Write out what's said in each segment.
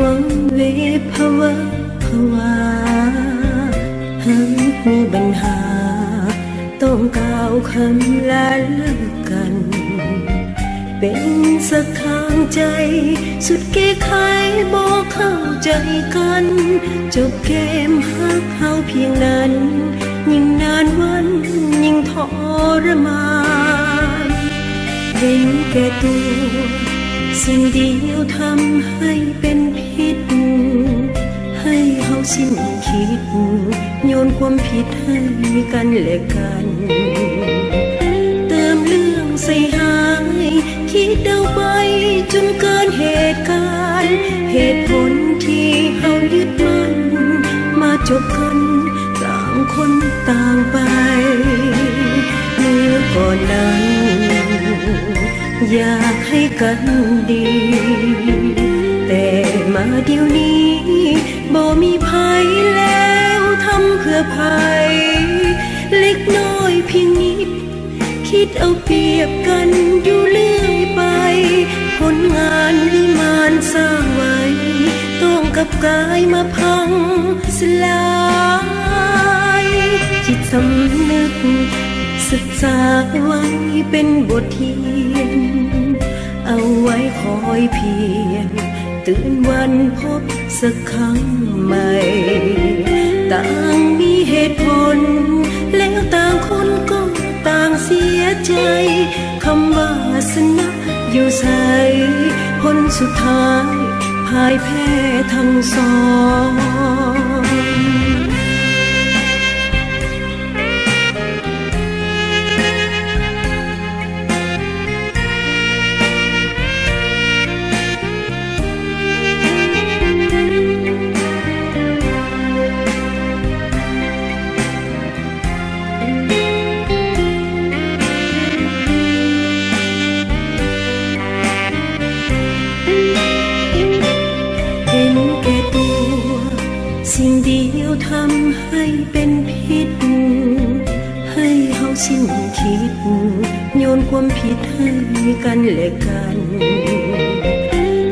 วังเวภาวะภาวาหากมีปัญหา ต้องกล่าวคำลาเลิกกัน เป็นสักทางใจ สุดเก้ไขบอกเข้าใจกัน จบเกมฮักเฮาเพียงนั้น ยิ่งนานวันยิ่งทรมานเห็นแก่ตัว สิ่งเดียวทำให้เป็นพิษ ให้เฮาสิ้นคิด โยนความผิดให้กันและกัน เติมเรื่องใส่หาย คิดเอาไปจนเกินเหตุการณ์ เหตุผลที่เฮายึดมันมาจบกันต่างคนต่างไปเมื่อก่อนนั้น อยากให้กันดี แต่มาเดี๋ยวนี้บ่มีภัยแล้วทำเพื่อภัย เล็กน้อยเพียงนิด คิดเอาเปรียบกันอยู่เรื่อยไป ผลงานวิมานสร้างไว้ ต้องกับกายมาพังสลายจิตสำนึกศึกษาไว้เป็นบทเอยเพียง ตื่นวันพบสักครั้งใหม่ ต่างมีเหตุผล แล้วต่างคนก็ต่างเสียใจ คำว่าสนะอยู่ใสผลสุดท้ายพ่ายแพ้ทั้งสองำให้เป็นพิษ ให้เฮาสิ้นคิด โยนความผิดให้กันและกัน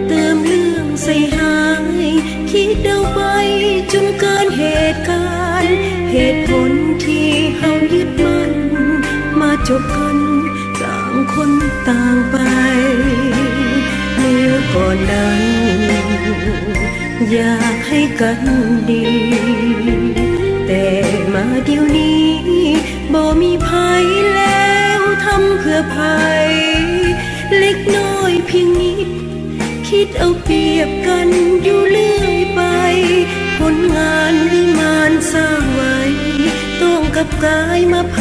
เติมเรื่องใส่หาย คิดเอาไปจนเกินเหตุการณ์ เหตุผลที่เฮายึดมันมาจบกันต่างคนต่างไปเมื่อก่อนนั้น อยากให้กันดี แต่มาเดี๋ยวนี้บ่มีภัยแล้วทำเพื่อภัย เล็กน้อยเพียงนิด คิดเอาเปรียบกันอยู่เรื่อยไป ผลงานวิมานสร้างไว้ ต้องกับกายมาพ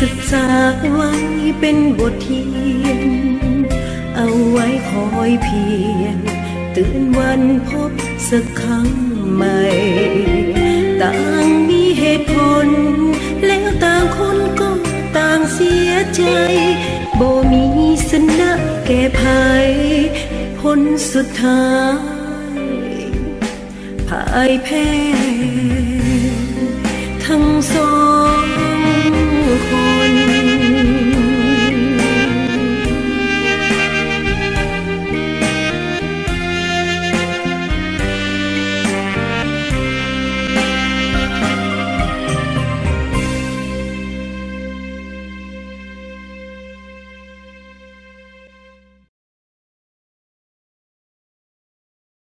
ศึกษาไว้เป็นบทเรียน เอาไว้คอยเพียงตื่นวันพบสักครั้งใหม่ ต่างมีเหตุผล แล้วต่างคนก็ต่างเสียใจบ่มีสนะแก้ภัยผลสุดท้ายพ่ายแพ้ ทั้งสอง